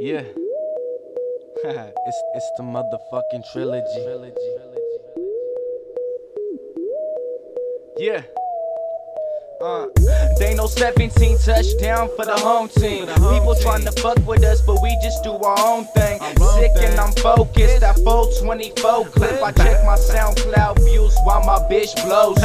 Yeah. it's it's the motherfucking trilogy. Yeah. Uh, they know 17 touchdown for the home team. People trying to fuck with us, but we just do our own thing. Sick and I'm focused. I That 424 clip. I check my SoundCloud views while my bitch blows.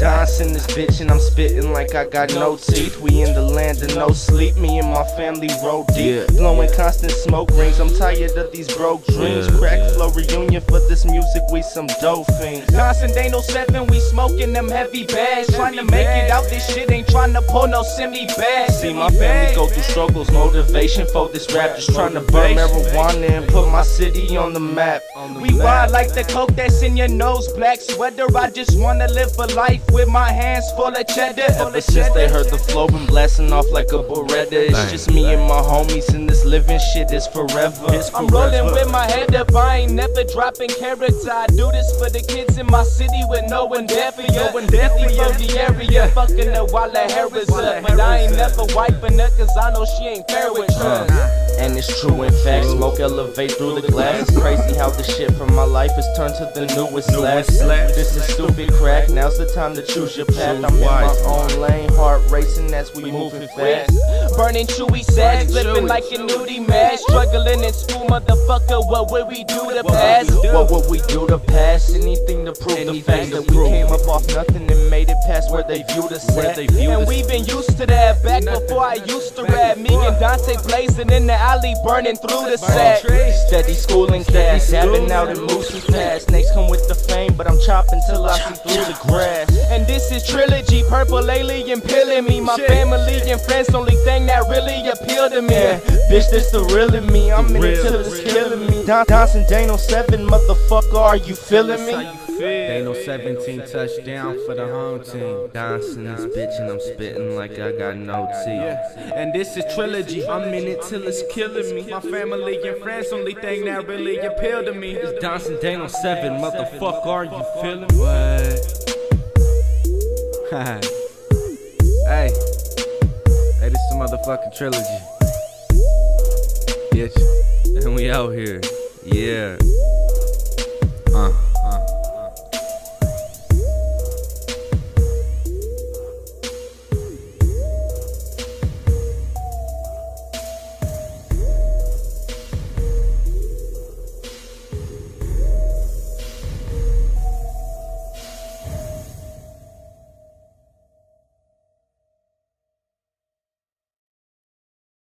Dancing this bitch and I'm spitting like I got no teeth. We in the land of no sleep. Me and my family roll deep. Blowing constant smoke rings. I'm tired of these broke dreams. Crack flow reunion for this music. We some dope fiends. Constant ain't no seven. We smoking them heavy bags. Trying to make it out this shit. Ain't trying to pull no semi bag. See my family go through struggles. Motivation for this rap. Just trying to burn marijuana and put my city on the map. We ride like the coke that's in your nose. Black sweater. I just wanna live for life with my hands full of cheddar. Ever since they heard the flow, been blasting off like a Beretta. It's just me and my homies, and this living shit is forever. I'm rolling with my head up, I ain't never dropping character. I do this for the kids in my city with no one there for you. No one there for the area, fucking her while her hair is up. But I ain't never wiping her, cause I know she ain't fair with uh. trust. And it's true, in fact, smoke elevate through the glass. It's crazy how the shit from my life has turned to the newest slash. This is stupid crack, now's the time to choose your path. I'm in my own lane, heart racing as we moving fast. Burning chewy sass, flipping like a nudie mash. Struggling in school, motherfucker, what would we do to pass? What would we do to pass? Anything to prove the fact that we came up off nothing and made it past where they viewed us at. And we've been used to that back before I used to rap. Me and Dante blazing in the alley, burning through the set. Steady schooling, steady dabbing out in Moosey Pass. Next come with the fame, but I'm chopping till I see through the grass. And this is trilogy, purple alien pilling me. My family and friends, only thing that really appeal to me. Bitch, this the real in me. I'm in it till it's killing me. Don Johnson, Dane07, motherfucker, are you feeling me? They know 17 touchdown for the home team. Dancing this bitch and I'm spitting like I got no teeth. And this is trilogy. I'm in it till it's killing me. My family and friends, only thing that really appeal to me is Dancing Dane07, motherfucker, are you feeling me? What? hey. Hey, this is the motherfucking trilogy. Bitch. We out here. Yeah.